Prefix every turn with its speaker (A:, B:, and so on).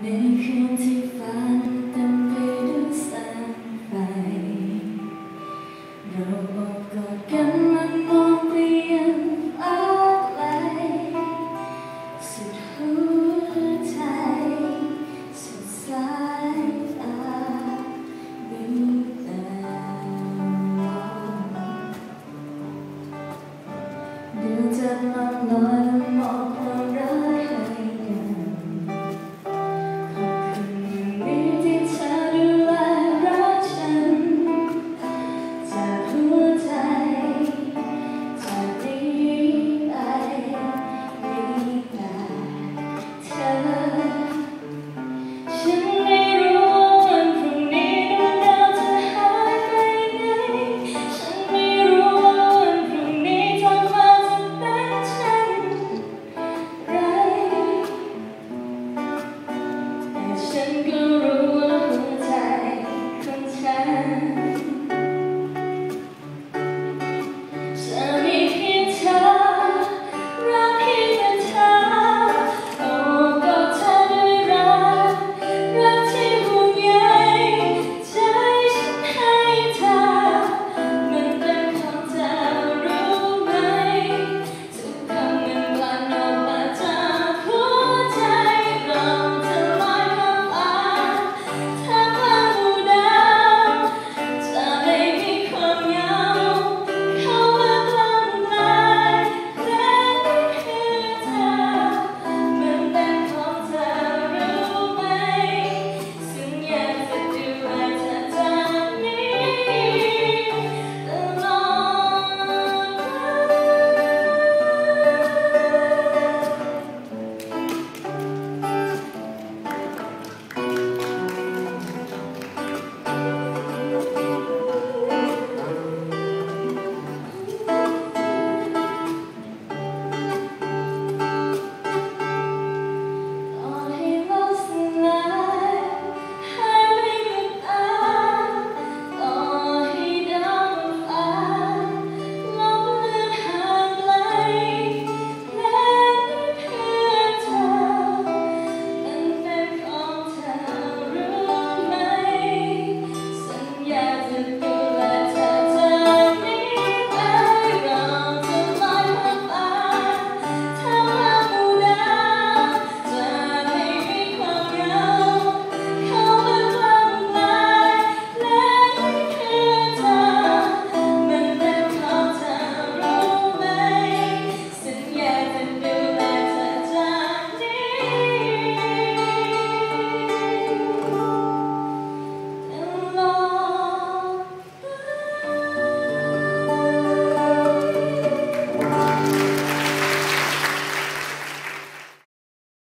A: ในคืนที่ฟ้าเต็ไปด้วแสงไฟ เราบอกกอดกันมันมองไปยังอะไรสุดหัวใจสุดสายตามีแต่มองดืจั again.